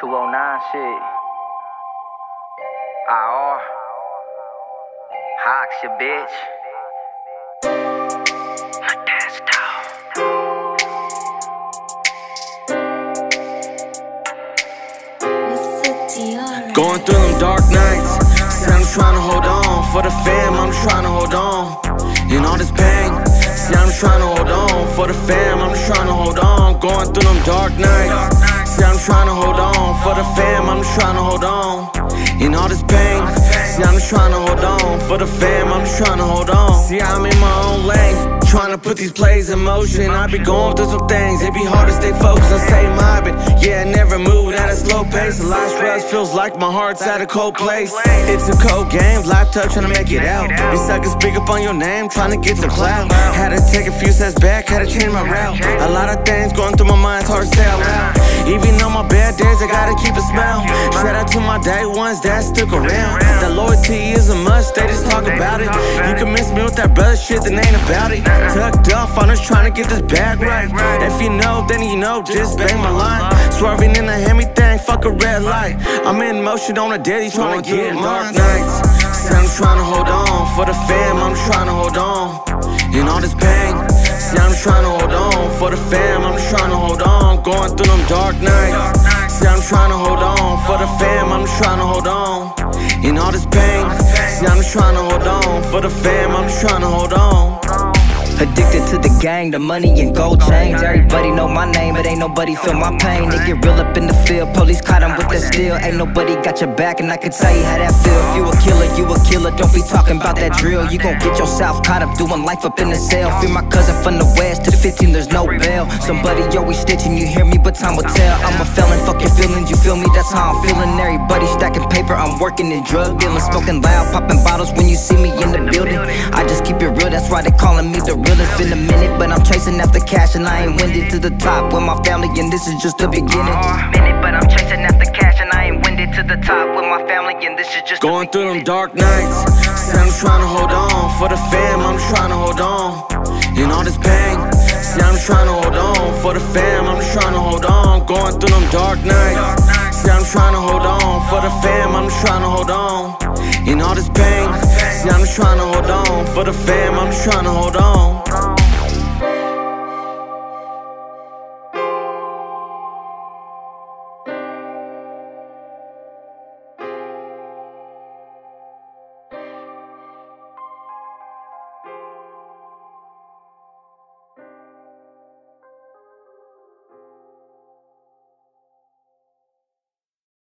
209 shit. IR. Hawks, your bitch. Going through them dark nights. See, I'm trying to hold on. For the fam, I'm trying to hold on. In all this pain. See, I'm trying to hold on. For the fam, I'm trying to hold on. Going through them dark nights. See, I'm trying to hold on. For the fam, I'm trying to hold on. In all this pain. See, I'm just trying to hold on. For the fam, I'm just trying to hold on. See, I'm in my own lane. Trying to put these plays in motion. I be going through some things. It be hard to stay focused and stay mobbing. Feels like my heart's at a cold place. It's a cold game. Life tough trying to make it out. These suckers speak up on your name, trying to get some clout. Had to take a few steps back, had to change my route. A lot of things going through my mind, it's hard to say out loud. Even on my bad days, I gotta keep a smile. Shout out to my day ones that stuck around. That loyalty is a must, they just talk about it. You can miss me with that brother shit that ain't about it. Tucked up, I'm just trying to get this bag right. If you know, then you know, just bang my line. Swerving in a Hemi thing, fuck a red light. I'm in motion on a daily, trying to get dark nights. See, I'm trying to hold on for the fam, I'm trying to hold on. In all this pain, see, I'm trying to hold on for the fam, I'm trying to hold on. Going through them dark nights. See, I'm trying to hold on for the fam, I'm trying to hold on. In all this pain, see, I'm trying to hold on for the fam, I'm trying to hold on. Addicted to the gang, the money and gold chains. Everybody know my name, but ain't nobody feel my pain. They get real up in the field, police caught him with the steel. Ain't nobody got your back, and I can tell you how that feel. If you a killer, you a killer. Don't be talking about that drill. You gon' get yourself caught up doing life up in the cell. Feel my cousin from the west to the 15, there's no bail. Somebody always stitching, you hear me, but time will tell. I'm a felon, fuck your feelings, you feel me? That's how I'm feeling. Everybody stacking paper, I'm working in drug dealing, smoking loud, popping bottles when you see me in the building. I just keep it real, that's why they calling me the realest. Been a minute, but I'm chasing after cash and I ain't winded to the top with my family, and this is just the beginning. Minute, but I'm chasing after cash and I ain't winded to the top with my family, and this is just going through them dark nights. See, I'm trying to hold on for the fam, I'm trying to hold on. In all this pain, see, I'm trying to hold on for the fam, I'm trying to hold on. Going through them dark nights. See, I'm trying to hold on for the fam, I'm trying to hold on. In all this pain, see, I'm trying to hold on for the fam, I'm trying to hold on.